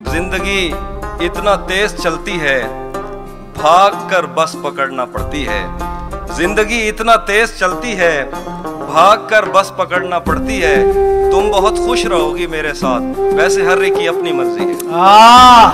ज़िंदगी इतना तेज चलती है भाग कर बस पकड़ना पड़ती है। ज़िंदगी इतना तेज चलती है भाग कर बस पकड़ना पड़ती है। तुम बहुत खुश रहोगी मेरे साथ, वैसे हर एक की अपनी मर्ज़ी है। आ